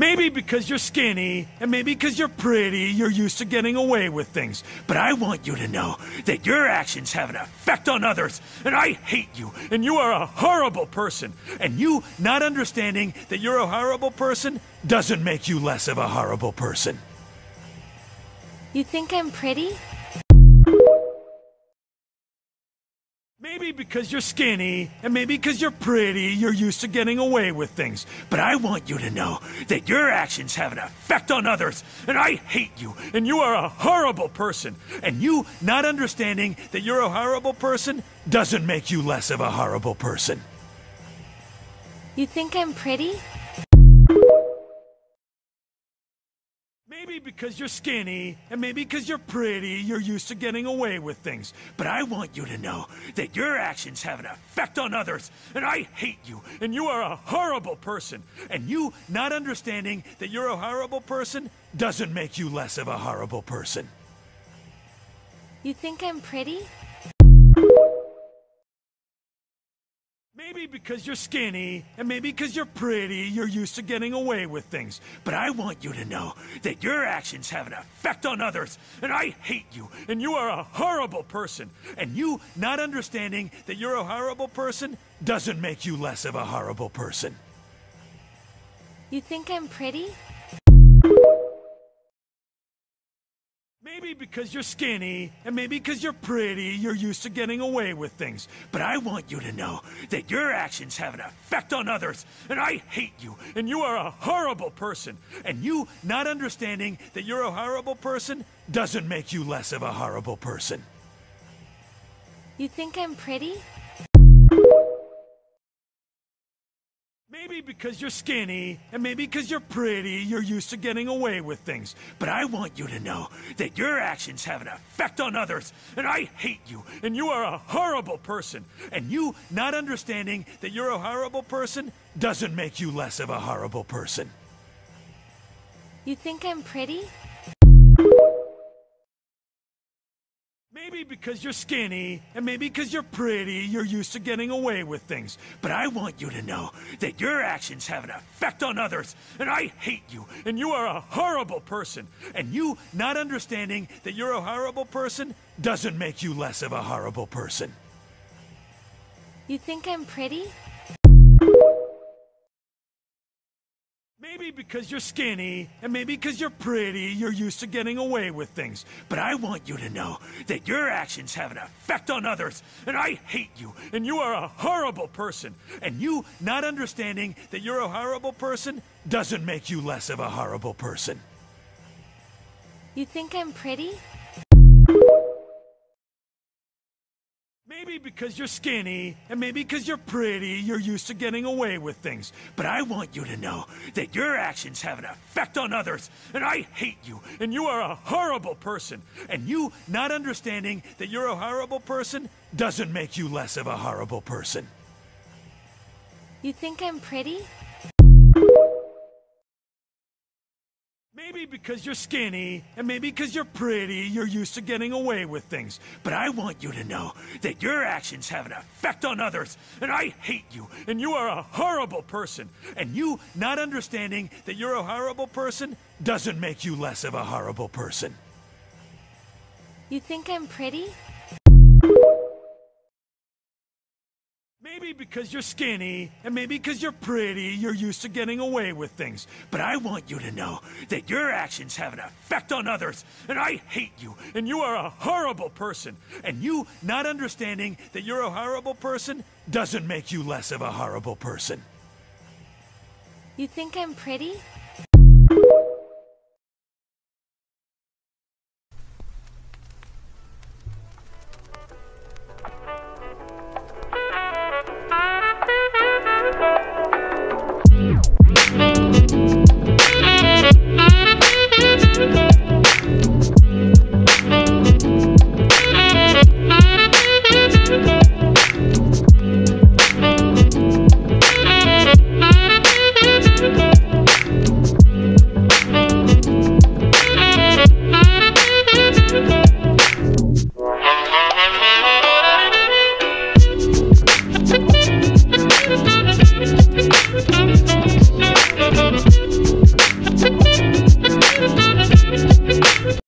Maybe because you're skinny, and maybe because you're pretty, you're used to getting away with things. But I want you to know that your actions have an effect on others, and I hate you, and you are a horrible person. And you not understanding that you're a horrible person doesn't make you less of a horrible person. You think I'm pretty? Because you're skinny, and maybe because you're pretty, you're used to getting away with things. But I want you to know that your actions have an effect on others, and I hate you, and you are a horrible person. And you not understanding that you're a horrible person doesn't make you less of a horrible person. You think I'm pretty? Maybe because you're skinny, and maybe because you're pretty, you're used to getting away with things. But I want you to know that your actions have an effect on others, and I hate you, and you are a horrible person. And you not understanding that you're a horrible person doesn't make you less of a horrible person. You think I'm pretty? Maybe because you're skinny, and maybe because you're pretty, you're used to getting away with things. But I want you to know that your actions have an effect on others, and I hate you, and you are a horrible person. And you not understanding that you're a horrible person doesn't make you less of a horrible person. You think I'm pretty? Maybe because you're skinny, and maybe because you're pretty, you're used to getting away with things. But I want you to know that your actions have an effect on others, and I hate you, and you are a horrible person. And you not understanding that you're a horrible person doesn't make you less of a horrible person. You think I'm pretty? Maybe because you're skinny, and maybe because you're pretty, you're used to getting away with things. But I want you to know that your actions have an effect on others, and I hate you, and you are a horrible person. And you not understanding that you're a horrible person doesn't make you less of a horrible person. You think I'm pretty? Maybe because you're skinny, and maybe because you're pretty, you're used to getting away with things. But I want you to know that your actions have an effect on others, and I hate you, and you are a horrible person. And you not understanding that you're a horrible person doesn't make you less of a horrible person. You think I'm pretty? Because you're skinny, and maybe because you're pretty, you're used to getting away with things. But I want you to know that your actions have an effect on others, and I hate you, and you are a horrible person. And you not understanding that you're a horrible person doesn't make you less of a horrible person. You think I'm pretty? Maybe because you're skinny, and maybe because you're pretty, you're used to getting away with things. But I want you to know that your actions have an effect on others, and I hate you, and you are a horrible person. And you not understanding that you're a horrible person doesn't make you less of a horrible person. You think I'm pretty? Maybe because you're skinny, and maybe because you're pretty, you're used to getting away with things. But I want you to know that your actions have an effect on others, and I hate you, and you are a horrible person. And you not understanding that you're a horrible person doesn't make you less of a horrible person. You think I'm pretty? Maybe because you're skinny, and maybe because you're pretty, you're used to getting away with things. But I want you to know that your actions have an effect on others, and I hate you, and you are a horrible person. And you not understanding that you're a horrible person doesn't make you less of a horrible person. You think I'm pretty?